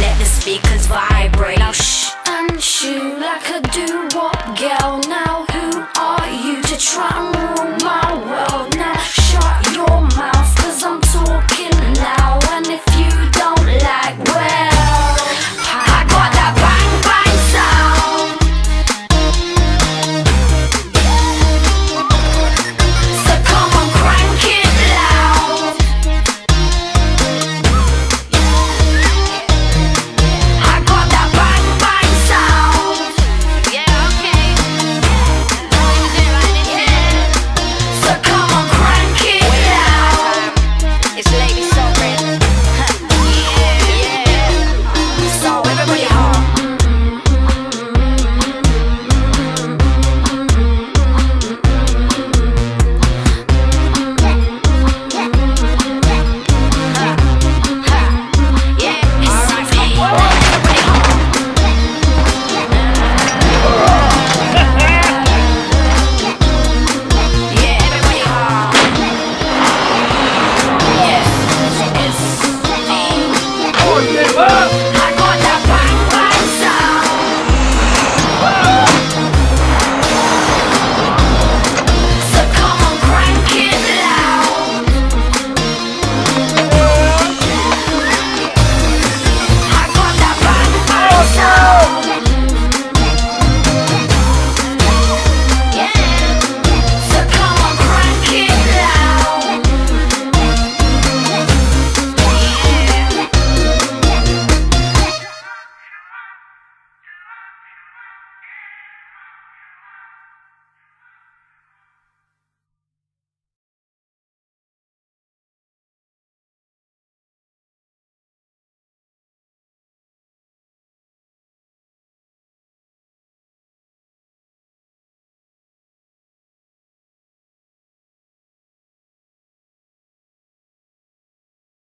let the speakers vibrate. Now shh and shoo like a do what, girl. Now who are you to try and